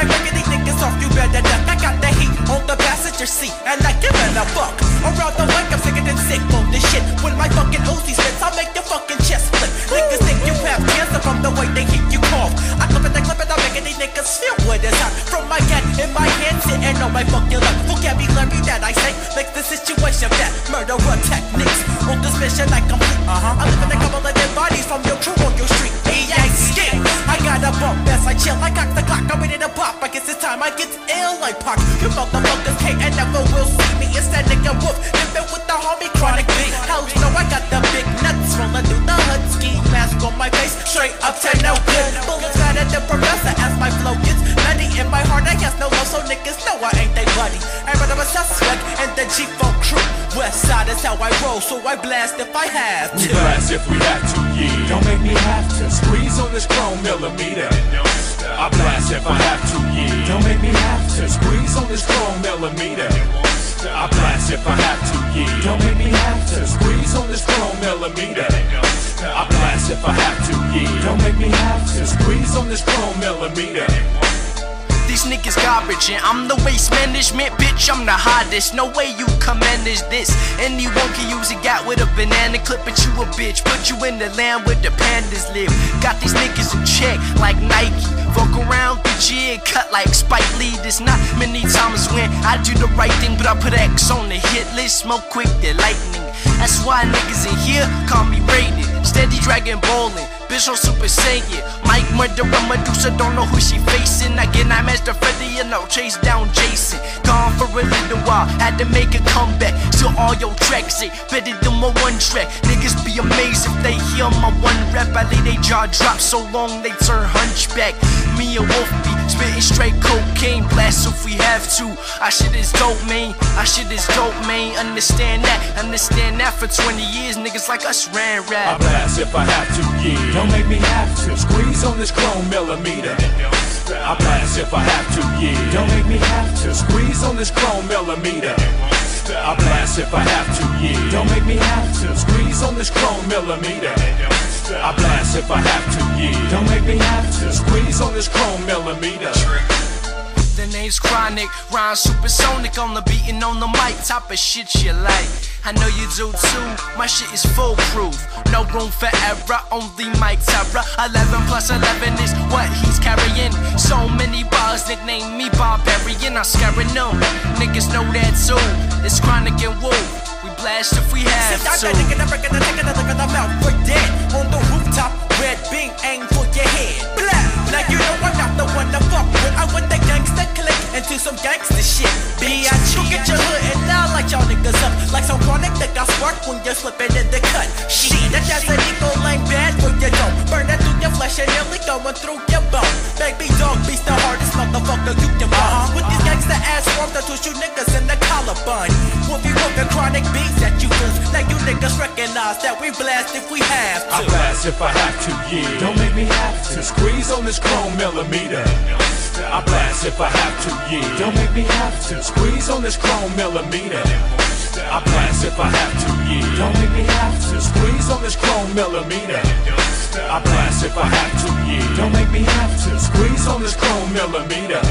I break these niggas off, you better duck. I got the heat on the passenger seat, and I give it a fuck. Around the way, I'm sicker than sick on this shit. When my fucking Uzi spits, I'll make your fucking chest flip. Niggas think you have cancer from the way they hit you cough. I clip it, I clip it, I'm making these niggas feel what it's hot. From my cat in my hand, sitting on my fucking lap. Vocabulary that I say makes the situation bad. Murderer techniques on this mission like complete. Uh-huh. I live in a couple of dead bodies from your crew on your street. EA skin. I got a bump as I chill. I got the clock. Like Pac. You motherfuckers can't and never will see me. It's that nigga wolf. Living with the homie chronic B. Hell, you know I got the big nuts rolling through the hood. Ski mask on my face. Straight up to no good. Bullets fatter than professor as my flow gets nutty. In my heart, I guess no love, so niggas know I ain't they buddy. I'm a suspect and the G-Funk crew. West side is how I roll, so I blast if I have to. We blast if we have to, yeah. Don't make me have to squeeze on this chrome millimeter. I blast if I have to, yeah. Don't make me have to squeeze on this chrome millimeter. I blast if I have to, yeah. Don't make me have to squeeze These niggas garbage and I'm the waste management bitch I'm the hottest no way you can manage this. Anyone can use a gat with a banana clip but you a bitch. Put you in the land where the pandas live. Got these niggas in check like Nike. Fuck around your head cut like Spike Lee. There's not many times when I do the right thing but I put X on the hit list. Smoke quick the lightning. That's why niggas in here call me rated steady dragon bowling bitch on Super Saiyan. Mike murderer Medusa don't know who she facing. I the I'll chase down Jason. Gone for a little while had to make a comeback. So all your tracks say better than my one track. Niggas be amazed if they hear my one rap. I lay they jaw drop so long they turn hunchback. Me and Wolf be spitting straight cocaine if we have to our shit is dope man our shit is dope man understand that understand that for 20 years niggas like us ran I rap blast if I have to, yeah. Don't make me have to squeeze on this chrome millimeter. I blast if I have to, yeah. Don't make me have to squeeze on this chrome millimeter. I blast if I have to, yeah. Don't make me have to squeeze on this chrome millimeter. I blast if I have to, yeah. Don't make me have to squeeze on this chrome millimeter. The name's Chronic, rhyme supersonic on the beat and on the mic, type of shit you like. I know you do too, my shit is foolproof. No room for error, only mic terror. 11 plus 11 is what he's carrying. So many bars, nickname me Barbarian. I'm scaring them, niggas know that too. It's Chronic and Wolf, we blast if we have to. Chronic that got spark when you're slipping in the cut. Shit, that that's an eagle lane bad for you don't. Burn that through your flesh and nearly going through your bone. Baby dog beats the hardest motherfucker you can run. Uh-huh. With these gangster ass forms that twist you niggas in the collarbone. Wolf you the chronic beats that you lose. Now you niggas recognize that we blast if we have to. I blast if I have to, yeah. Don't make me have to squeeze on this chrome millimeter. I blast if I have to, yeah. Don't make me have to squeeze on this chrome millimeter. I blast if I have to, yeah. Don't make me have to squeeze on this chrome millimeter. I blast if I have to, yeah. Don't make me have to squeeze on this chrome millimeter.